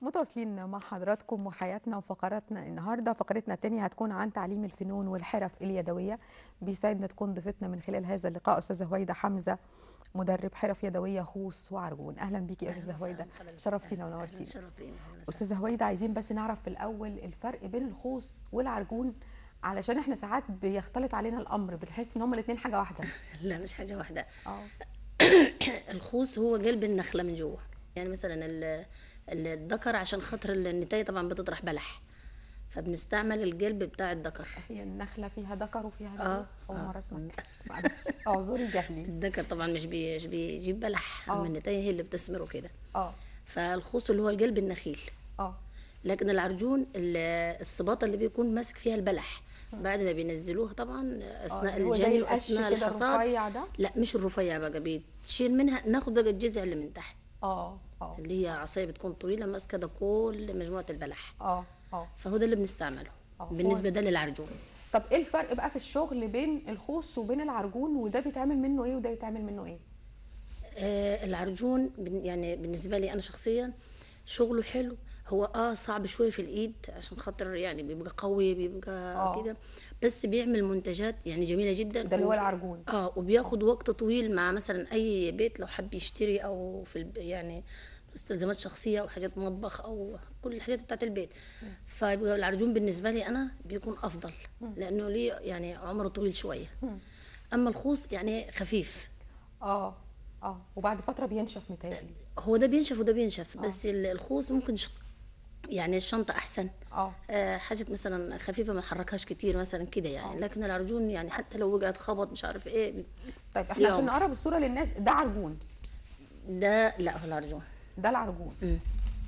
متواصلين مع حضراتكم وحياتنا وفقراتنا. النهارده فقرتنا التانية هتكون عن تعليم الفنون والحرف اليدوية. بيسعدنا تكون ضيفتنا من خلال هذا اللقاء أستاذة هويدا حمزة مدرب حرف يدوية خوص وعرجون. أهلا بيكي يا أستاذة هويدا شرفتينا ونورتينا. شرفينا أستاذة هويدا عايزين بس نعرف في الأول الفرق بين الخوص والعرجون علشان إحنا ساعات بيختلط علينا الأمر بنحس إن هما الاتنين حاجة واحدة. لا مش حاجة واحدة. آه. الخوص هو قلب النخلة من جوه يعني مثلا الذكر عشان خاطر النتاية طبعا بتطرح بلح. فبنستعمل القلب بتاع الذكر. هي النخلة فيها ذكر وفيها آه، انثى أول آه. مرة أسمع معلش. اعذري جهلي. الذكر طبعا مش بي- مش بيجيب بلح. آه. أما النتاية هي اللي بتثمره كده. آه. فالخوص اللي هو القلب النخيل. آه. لكن العرجون ال- الصباطه اللي بيكون ماسك فيها البلح. بعد ما بينزلوها طبعا أثناء الجني وأثناء الحصاد؟ لا مش الرفيع بقى بتشيل منها ناخد بقى الجذع اللي من تحت. آه آه. اللي هي عصاية بتكون طويلة ماسكة ده كل مجموعة البلح. آه آه. فهو ده اللي بنستعمله. آه، بالنسبة ده للعرجون. طب إيه الفرق بقى في الشغل بين الخوص وبين العرجون؟ وده بيتعمل منه إيه وده بيتعمل منه إيه؟ آه العرجون يعني بالنسبة لي أنا شخصيا شغله حلو. هو آه صعب شوية في الإيد عشان خاطر يعني بيبقى قوي بيبقى آه. كده. بس بيعمل منتجات يعني جميلة جدا ده اللي هو العرجون. آه وبياخد وقت طويل مع مثلا أي بيت لو حب يشتري أو في. يعني مستلزمات شخصية أو حاجات مطبخ أو كل الحاجات بتاعت البيت. فيبقى العرجون بالنسبة لي أنا بيكون أفضل لأنه ليه يعني عمره طويل شوية. أما الخوص يعني خفيف. آه آه وبعد فترة بينشف متهيألي. هو ده بينشف وده بينشف بس ال- الخوص ممكن. يعني الشنطة أحسن. آه. آه حاجة مثلا خفيفة ما نحركهاش كتير مثلا كده يعني. لكن العرجون يعني حتى لو وقعت خبط مش عارف إيه. طيب إحنا ليه عشان. نقرب الصورة للناس ده عرجون ده لا هو العرجون ده العرجون.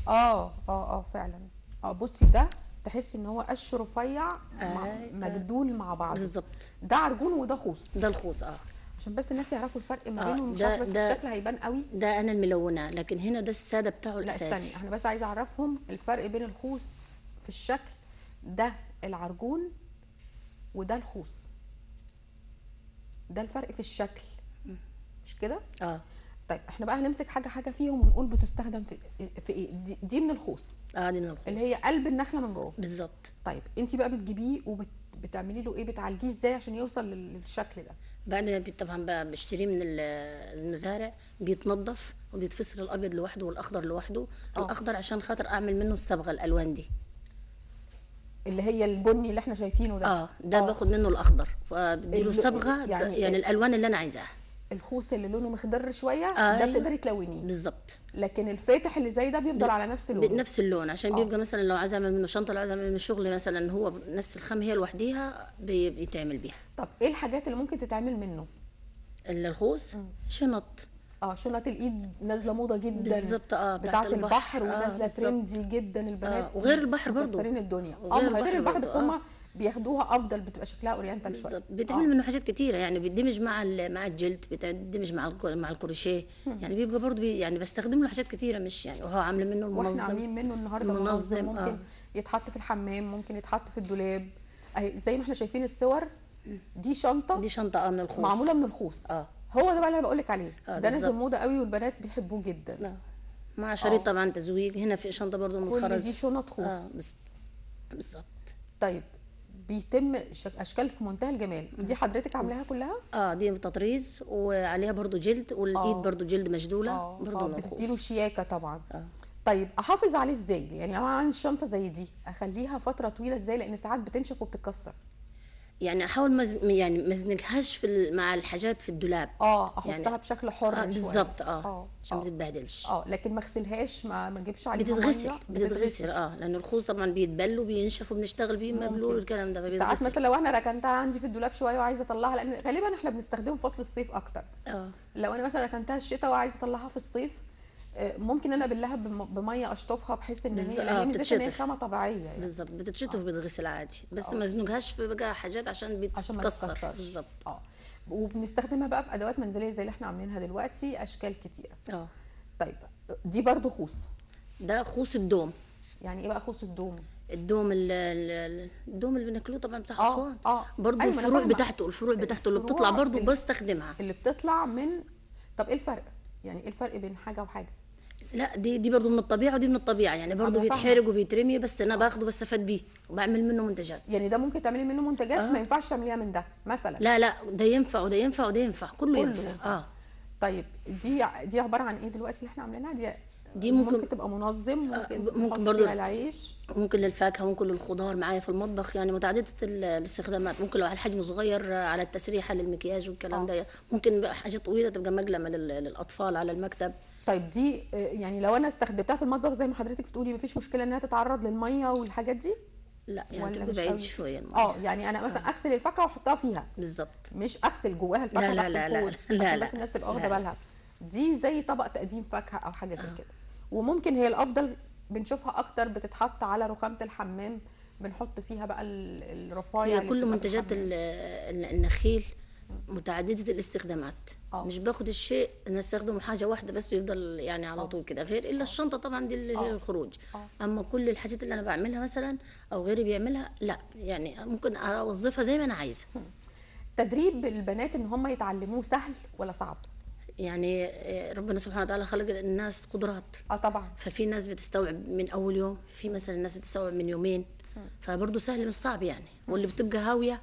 آه آه آه فعلا. آه بصي ده تحسي إن هو قش رفيع مع أيوة. مجدول مع بعض بالظبط. ده عرجون وده خوص. ده الخوص آه. عشان بس الناس يعرفوا الفرق ما آه، بينهم مش عارفة بس ده- الشكل هيبان قوي. ده أنا الملونة لكن هنا ده السادة بتاعه لا الاساسي استني إحنا بس عايزة أعرفهم الفرق بين الخوص في الشكل ده العرجون وده الخوص. ده الفرق في الشكل مش كده؟ آه. طيب إحنا بقى هنمسك حاجة حاجة فيهم ونقول بتستخدم في في إيه؟ دي, دي من الخوص. آه دي من الخوص. اللي هي قلب النخلة من جوه. بالظبط. طيب انت بقى بتجيبيه وبتعملي له إيه؟ بتعالجيه إزاي عشان يوصل لل- للشكل ده؟ بعد طبعا بشتريه من ال- المزارع بيتنضف وبيتفصل الأبيض لوحده والأخضر لوحده. آه. الأخضر عشان خاطر أعمل منه الصبغة الألوان دي. اللي هي البني اللي إحنا شايفينه ده؟ آه ده باخد منه الأخضر فبديله صبغة يعني, يعني الألوان اللي أنا عايزاها. الخوص اللي لونه مخضر شوية ده أيوة. بتقدري تلونيه. بالظبط. لكن الفاتح اللي زي ده بيفضل على نفس اللون بنفس اللون. عشان آه. بيبقى مثلا لو عايز أعمل منه شنطة لو عايز أعمل منه شغل مثلا هو نفس الخامة هي لوحديها بي- بيتعمل بيها. طب إيه الحاجات اللي ممكن تتعمل منه؟ الخوص؟ شنط. آه شنط الإيد نازلة موضة جدا. بالظبط، آه، بتاعة بتاعت البحر. البحر، آه، ونازلة بالظبط. trendy جدا البنات آه، وغير البحر. مكسرين الدنيا. آه وغير ما هي غير البحر البحر بس برضو، آه. بياخدوها أفضل بتبقى شكلها oriental شوية. بالظبط بيتعمل منه حاجات كتيرة يعني بيدمج مع مع الجلد بيدمج مع مع الكروشيه. يعني بيبقى برضه بي يعني بستخدم له حاجات كتيرة مش يعني وهو عامله منه وإحنا المنظم. عاملين منه النهارده منظم ممكن آه. يتحط في الحمام ممكن يتحط في الدولاب. أهي زي ما إحنا شايفين الصور دي شنطة دي شنطة آه من الخوص. معمولة من الخوص. آه. هو ده بقى اللي أنا بقول لك عليه. آه، ده نازل. موضه قوي والبنات بيحبوه جدا. لا مع شريط طبعا تزويج. هنا في شنطة برضه من الخرز دي شنط خوص. آه بالظبط. طيب بيتم شك- أشكال في منتهى الجمال. دي حضرتك عاملاها كلها؟ آه دي تطريز وعليها برضه جلد والإيد آه. برضه جلد مشدولة. برضه آه من بتديله شياكة طبعا. آه. طيب أحافظ عليه إزاي؟ يعني لو عندي شنطة زي دي أخليها فترة طويلة إزاي؟ لأن ساعات بتنشف وبتتكسر. يعني أحاول مز... يعني ما أزنقهاش في مع الحاجات في الدولاب. آه أحطها يعني- بشكل حر آه. بالظبط آه. آه عشان ما آه. تتبهدلش. آه لكن ما اغسلهاش ما ما اجيبش عليها بتتغسل. بتتغسل آه. لأن الخوص طبعا بيتبل وبينشف وبنشتغل بيه مبلول والكلام ده ساعات فبيتغسل مثلا لو أنا ركنتها عندي في الدولاب شوية وعايزة أطلعها لأن غالبا إحنا بنستخدمه في فصل الصيف أكتر. آه. لو أنا مثلا ركنتها الشتاء وعايزة أطلعها في الصيف آه، ممكن أنا بم- بمية أشطفها بحيث إن هي آه، ميزتها إن هي بتتشطف. خامه طبيعية يعني. بالظبط بتتشطف وبتتغسل عادي بس ما ازنقهاش في بقى حاجات عشان عشان ما بتتكسر بالظبط. آه. وبنستخدمها بقى في أدوات منزلية زي اللي إحنا عاملينها دلوقتي أشكال كتيرة. آه. طيب دي برضو خوص. ده خوص الدوم. يعني إيه بقى خوص الدوم؟ الدوم ال- ال- الدوم اللي بناكلوه طبعا بتاع آه، أسوان. آه. برضه أيوة، الفروع. بتاعته الفروع بتاعته اللي بتطلع برضه بستخدمها. اللي بتطلع من طب إيه الفرق؟ يعني إيه الفرق بين حاجة وحاجة؟ لا دي دي برضه من الطبيعة ودي من الطبيعة يعني برضه. بيتحرق وبيترمي بس أنا باخده بستفاد بيه وبعمل منه منتجات يعني ده ممكن تعملي منه منتجات آه. ما ينفعش تعمليها من ده مثلا لا لا ده ينفع وده ينفع وده ينفع كله, كله ينفع. ينفع. آه طيب دي دي عبارة عن إيه دلوقتي اللي إحنا عاملينها دي دي ممكن- ممكن تبقى منظم ممكن ممكن نحط برضو- العيش. ممكن للفاكهة ممكن للخضار معايا في المطبخ. يعني متعددة ال- الاستخدامات. ممكن لو على حجم صغير آه، على التسريحه للمكياج والكلام آه. ده. ممكن بقى حاجة طويلة تبقى مقلمه لل- للأطفال على المكتب. طيب دي آه، يعني لو أنا استخدمتها في المطبخ زي ما حضرتك بتقولي مفيش مشكلة إنها تتعرض للمية والحاجات دي؟ لا يعني تبقى بعيد؟ شوية الموضوع. آه يعني أنا مثلا أغسل الفاكهة وأحطها فيها. بالظبط. مش أغسل جواها الفاكهة لا، تحت لا، لا، الحوض، لا، عشان لا. بس الناس تبقى واخدة لا. بالها. دي زي طبق تقديم فاكهة أو حاجة زي كده. وممكن هي الأفضل بنشوفها أكتر بتتحط على رخامة الحمام بنحط فيها بقى ال- الرفايع هي اللي كل منتجات النخيل متعددة الاستخدامات. آه. مش باخد الشيء إن أستخدمه حاجة واحدة بس ويفضل يعني على طول كده غير إلا الشنطة طبعا دي اللي هي آه. الخروج. آه. أما كل الحاجات اللي أنا بعملها مثلا أو غيري بيعملها لا. يعني ممكن أوظفها زي ما أنا عايزة. تدريب البنات إن هم يتعلموه سهل ولا صعب؟ يعني آه، ربنا سبحانه وتعالى خلق الناس قدرات. آه طبعا. ففي ناس بتستوعب من أول يوم في مثلا ناس بتستوعب من يومين. فبرضه سهل مش صعب يعني. واللي بتبقى هاوية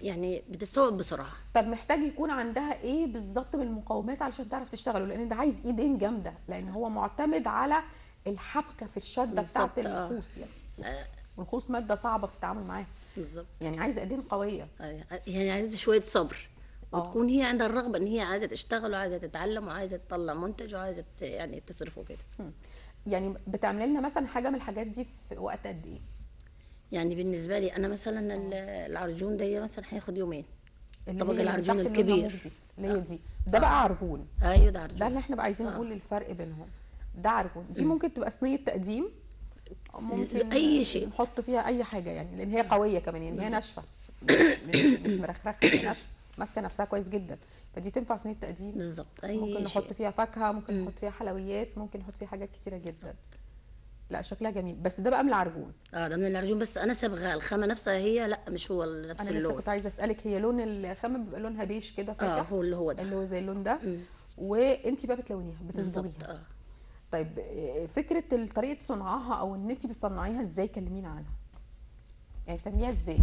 يعني بتستوعب بسرعة. طب محتاج يكون عندها إيه بالظبط من المقومات علشان تعرف تشتغله؟ لأن ده عايز إيدين جامدة لأن هو معتمد على الحبكة في الشدة بتاعت بالظبط، آه. الخوص يعني. آه، والخوص مادة صعبة في التعامل معاها. بالظبط. يعني عايزه إيدين قوية. يعني عايزه شوية صبر. آه. وتكون هي عندها الرغبة إن هي عايزة تشتغل وعايزة تتعلم وعايزة تطلع منتج وعايزة يعني تصرفه كده مم. يعني بتعملي لنا مثلا حاجة من الحاجات دي في وقت قد إيه؟ يعني بالنسبة لي أنا مثلا ال- العرجون ده مثلا هياخد يومين. طبق العرجون الكبير. اللي هي دي. ده بقى عرجون. أيوه ده ده عرجون. اللي إحنا بقى عايزين نقول الفرق بينهم. ده عرجون. دي ممكن تبقى صينية تقديم. ممكن أي شيء. نحط فيها أي حاجة يعني لأن هي قوية كمان يعني هي. ناشفة. مش مش مرخرخة هي ناشفة. ماسكة نفسها كويس جدا. فدي تنفع صينية تقديم. بالظبط. أي ممكن شيء. نحط فيها فاكهة ممكن نحط فيها حلويات ممكن نحط فيها حاجات كتيرة جدا. بالظبط. لا شكلها جميل. بس ده بقى من العرجون آه ده من العرجون بس أنا صبغه الخامة نفسها. هي لا مش هو نفس أنا لسه اللون. كنت عايزة أسألك هي لون الخامة بيبقى لونها بيش كده آه فاتح هو اللي هو ده. اللي هو زي اللون ده. وانت بقى بتلونيها بتصبغيها. آه. طيب إيه فكرة طريقة صنعها أو إن انت بتصنعيها إزاي كلمينا عنها. يعني بتعمليها إزاي؟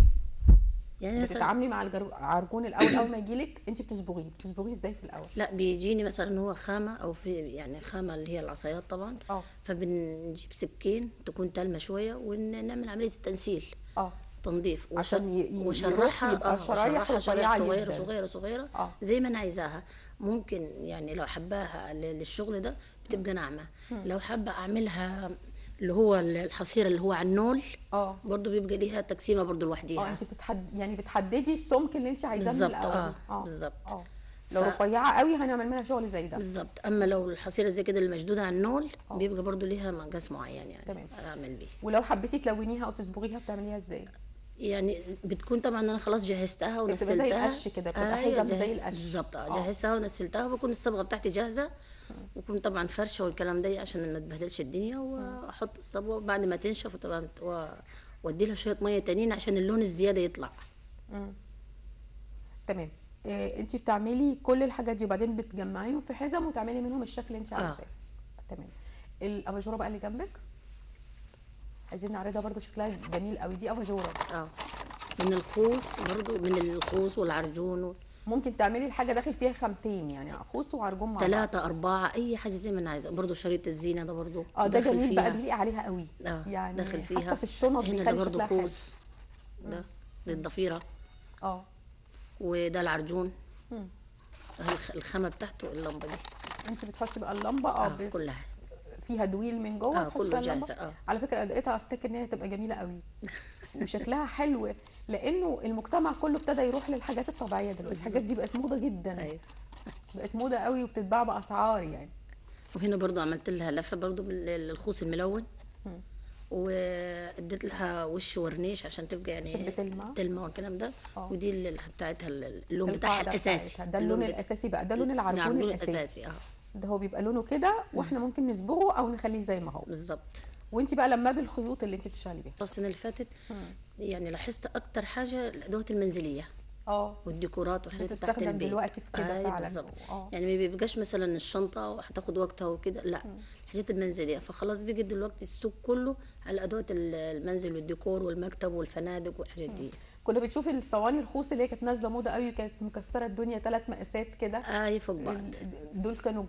يعني مثلا بتتعاملي مع العرجون الأول أول ما يجيلك انت بتصبغيه. بتصبغيه إزاي في الأول؟ لا بيجيني مثلا هو خامة أو في يعني خامة اللي هي العصايات طبعا. آه. فبنجيب سكين تكون تلمة شوية ونعمل عملية التنسيل. آه. تنظيف. عشان وشرحها يبقى آه شرايح شرايح صغيرة. صغيرة صغيرة آه. زي ما أنا عايزاها. ممكن يعني لو حباها للشغل ده بتبقى ناعمة. لو حابة أعملها اللي هو الحصير اللي هو على النول آه. برضو بيبقى ليها تقسيمة برضو آه لوحديها انت بتتحد يعني بتحددي السمك اللي انت عايزاه بالظبط، الأول. آه، بالظبط. آه. لو ف- رفيعة قوي هنعمل منها شغل زي ده. بالظبط. أما لو الحصيرة زي كده المشدودة على النول آه. بيبقى برضو ليها مقاس معين يعني تمام. اعمل بيه. ولو حبيتي تلونيها أو تصبغيها بتعمليها إزاي؟ يعني بتكون طبعا أنا خلاص جهزتها بتبقى زي ونسلتها القش كده، بتبقى حزم زي القش. بالظبط آه. آه جهزتها ونسلتها وبكون الصبغة بتاعتي جاهزة وكون طبعا فرشة والكلام ده عشان ما تبهدلش الدنيا وأحط الصبغة بعد ما تنشف وطبعا و- وادي لها شوية مية تانيين عشان اللون الزيادة يطلع مم. تمام إيه انت بتعملي كل الحاجات دي وبعدين بتجمعيهم في حزم وتعملي منهم الشكل اللي انت آه. عاوزاه تمام الأباجورة بقى اللي جنبك عايزين نعرضها برضو شكلها جميل قوي. دي اباجوره آه. من الخوص برضو من الخوص والعرجون و- ممكن تعملي الحاجة داخل فيها خامتين يعني خوص وعرجون مع بعض. ثلاثة أربعة أي حاجة زي ما أنا عايزة. برضو شريط الزينة ده برضو آه ده جميل بقى فيها. بيليق عليها قوي. آه يعني داخل فيها. حتى في الشنط هنا ده برضو خوص. ده للضفيرة آه. وده العرجون. مم. الخ- الخامة بتاعته اللمبة دي. انت بتحطي بقى اللمبة آه ب- كلها. فيها دويل من جوه آه، تحطي كله. جاهزة، آه. على فكرة ادقتها أفتكر إن هي هتبقى جميلة قوي وشكلها حلو لأنه المجتمع كله ابتدى يروح للحاجات الطبيعية دلوقتي الحاجات دي بقت موضة جدا أيوة. بقت موضة قوي وبتتباع بأسعار يعني وهنا برضو عملت لها لفة برضو بالخوص الملون. واديت لها وش ورنيش عشان تبقى يعني عشان بتلمع. تلمع والكلام ده آه. ودي اللي بتاعتها اللون بتاعها الأساسي. ده اللون الأساسي بقى ده لون نعم، اللون الأساسي الأساسي آه ده هو بيبقى لونه كده وإحنا ممكن نصبغه أو نخليه زي ما هو. بالظبط. وانت بقى لما بالخيوط اللي انت بتشتغلي بيها. السنة اللي فاتت يعني لاحظت أكتر حاجة الادوات المنزلية. آه. والديكورات والحاجات بتاعت بتستخدم البيت. دلوقتي في كده فعلا. بالظبط. آه. يعني ما بيبقاش مثلا الشنطة هتاخد وقتها وكده لا. الحاجات المنزلية. فخلاص بيجي دلوقتي السوق كله على أدوات ال- المنزل والديكور والمكتب والفنادق والحاجات دي. كنا بنشوف الصواني الخوص اللي هي كانت نازلة موضة قوي كانت مكسرة الدنيا ثلاث مقاسات كده. اي فوق بعض. دول كانوا